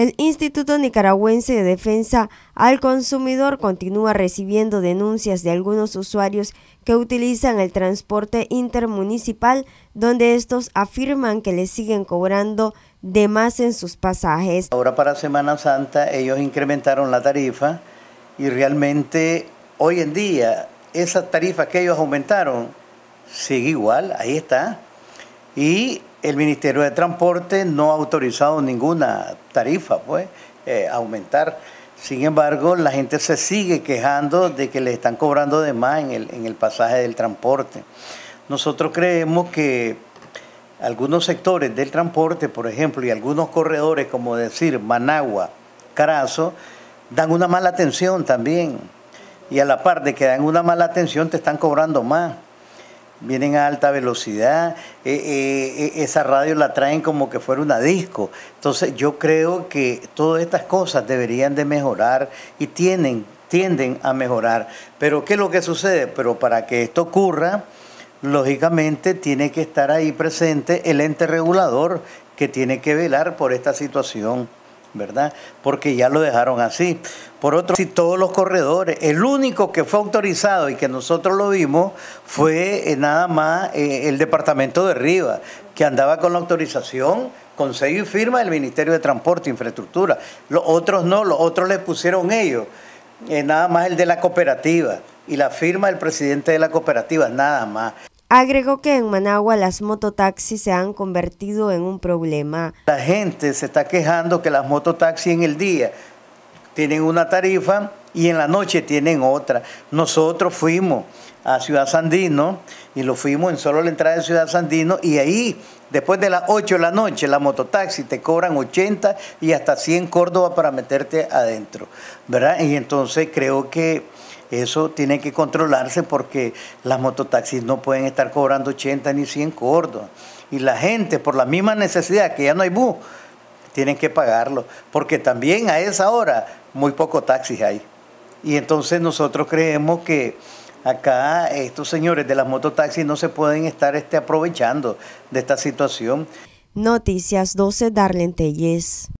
El Instituto Nicaragüense de Defensa al Consumidor continúa recibiendo denuncias de algunos usuarios que utilizan el transporte intermunicipal donde estos afirman que les siguen cobrando de más en sus pasajes. Ahora para Semana Santa ellos incrementaron la tarifa y realmente hoy en día esa tarifa que ellos aumentaron sigue igual, ahí está. Y el Ministerio de Transporte no ha autorizado ninguna tarifa, pues, eh, aumentar. Sin embargo, la gente se sigue quejando de que le están cobrando de más en el, en el pasaje del transporte. Nosotros creemos que algunos sectores del transporte, por ejemplo, y algunos corredores, como decir Managua, Carazo, dan una mala atención también. Y a la par de que dan una mala atención, te están cobrando más vienen a alta velocidad, eh, eh, eh, esa radio la traen como que fuera una disco. Entonces yo creo que todas estas cosas deberían de mejorar y tienen, tienden a mejorar. Pero ¿qué es lo que sucede? Pero para que esto ocurra, lógicamente tiene que estar ahí presente el ente regulador que tiene que velar por esta situación. ¿Verdad? Porque ya lo dejaron así. Por otro, si todos los corredores, el único que fue autorizado y que nosotros lo vimos fue eh, nada más eh, el departamento de Riva, que andaba con la autorización, con sello y firma del Ministerio de Transporte e Infraestructura. Los otros no, los otros le pusieron ellos, eh, nada más el de la cooperativa y la firma del presidente de la cooperativa, nada más. Agregó que en Managua las mototaxis se han convertido en un problema. La gente se está quejando que las mototaxis en el día tienen una tarifa y en la noche tienen otra. Nosotros fuimos a Ciudad Sandino y lo fuimos en solo la entrada de Ciudad Sandino y ahí, después de las 8 de la noche, la mototaxi te cobran 80 y hasta 100 Córdoba para meterte adentro, ¿verdad? Y entonces creo que eso tiene que controlarse porque las mototaxis no pueden estar cobrando 80 ni 100 cordos. Y la gente, por la misma necesidad que ya no hay bus, tienen que pagarlo. Porque también a esa hora muy pocos taxis hay. Y entonces nosotros creemos que acá estos señores de las mototaxis no se pueden estar este, aprovechando de esta situación. Noticias 12 Darlene Telles.